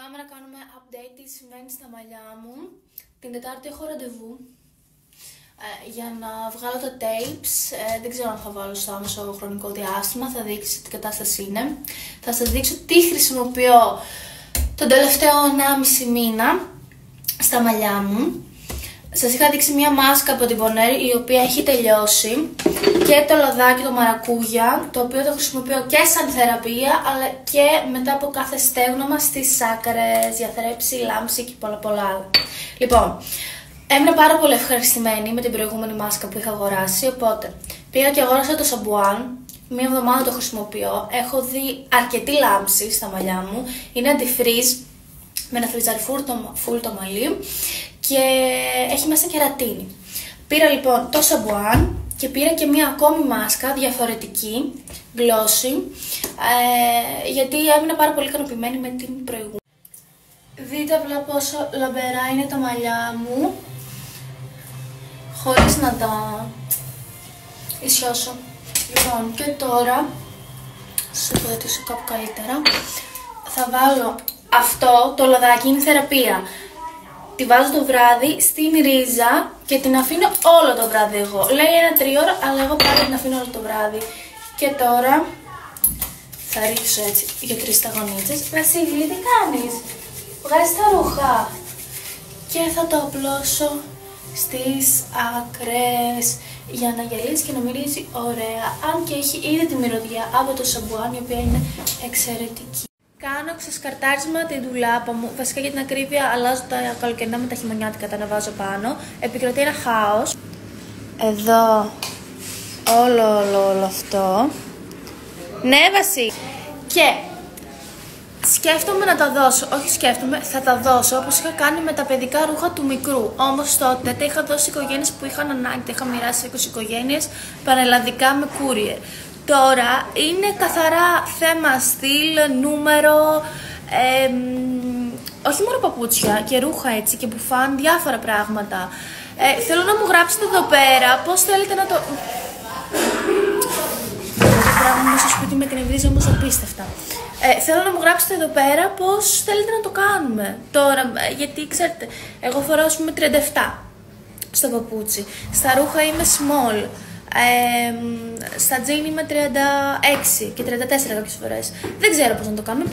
Πάμε να κάνουμε update τι συμβαίνει στα μαλλιά μου. Την Τετάρτη έχω ραντεβού ε, για να βγάλω τα tapes. Ε, δεν ξέρω αν θα βάλω στο άμεσο χρονικό διάστημα. Θα δείξει τι κατάσταση είναι. Θα σας δείξω τι χρησιμοποιώ τον τελευταίο 1,5 μήνα στα μαλλιά μου. Σας είχα δείξει μια μάσκα από την Bonner η οποία έχει τελειώσει και το λαδάκι το μαρακούγια το οποίο το χρησιμοποιώ και σαν θεραπεία αλλά και μετά από κάθε στέγνομα στις σάκαρες, διαθρέψη, λάμψη και πολλά πολλά άλλα. Λοιπόν, έμεινα πάρα πολύ ευχαριστημένη με την προηγούμενη μάσκα που είχα αγοράσει οπότε πήγα και αγόρασα το σαμπουάν Μία εβδομάδα το χρησιμοποιώ. Έχω δει αρκετή λάμψη στα μαλλιά μου. Είναι αντιφρίζ με ένα φριτζάρι φουλ το μαλλί και έχει μέσα κερατίνη. Πήρα λοιπόν το σαμπουάν και πήρα και μία ακόμη μάσκα διαφορετική, glossy, ε, γιατί έμεινα πάρα πολύ ικανοποιημένη με την προηγούμενη. Δείτε απλά πόσο λαμπερά είναι τα μαλλιά μου, χωρίς να τα ισιώσω. Λοιπόν, και τώρα, σε βοηθήσω κάπου καλύτερα, θα βάλω αυτό το λαδάκι, είναι θεραπεία. Τη βάζω το βράδυ στην ρίζα και την αφήνω όλο το βράδυ εγώ. Λέει ένα τριώρο, αλλά εγώ πάλι την αφήνω όλο το βράδυ. Και τώρα θα ρίξω έτσι για τρεις σταγονίτσες. Βασίλη, τι κάνεις; Βγάζεις τα ρούχα. Και θα το απλώσω στις άκρες για να γυαλίσει και να μυρίζει ωραία. Αν και έχει ήδη τη μυρωδιά από το σαμπουάν, η οποία είναι εξαιρετική. Κάνω ξεσκαρτάρισμα την ντουλάπα μου. Βασικά για την ακρίβεια αλλάζω τα καλοκαιρινά με τα χειμωνιάτικα, τα αναβάζω πάνω. Επικρατεί ένα χάος. Εδώ όλο, όλο, όλο αυτό. Ναι, Βασί. Και σκέφτομαι να τα δώσω. Όχι σκέφτομαι, θα τα δώσω όπως είχα κάνει με τα παιδικά ρούχα του μικρού. Όμως τότε τα είχα δώσει οικογένειες που είχαν ανάγκη. Τα είχα μοιράσει 20 οικογένειες πανελλαδικά με courier. Τώρα είναι καθαρά θέμα στυλ, νούμερο, ε, όχι μόνο παπούτσια και ρούχα έτσι και μπουφάν, διάφορα πράγματα. Ε, θέλω να μου γράψετε εδώ πέρα πώς θέλετε να το... Το πράγμα μου στο σπίτι με εκνευρίζει όμως απίστευτα. Ε, θέλω να μου γράψετε εδώ πέρα πώς θέλετε να το κάνουμε. Τώρα, ε, γιατί ξέρετε, εγώ φοράω ας πούμε 37 στο παπούτσι. Στα ρούχα είμαι small. Ε, στα τζιν είμαι 36 και 34 κάποιες φορές. Δεν ξέρω πώς να το κάνουμε.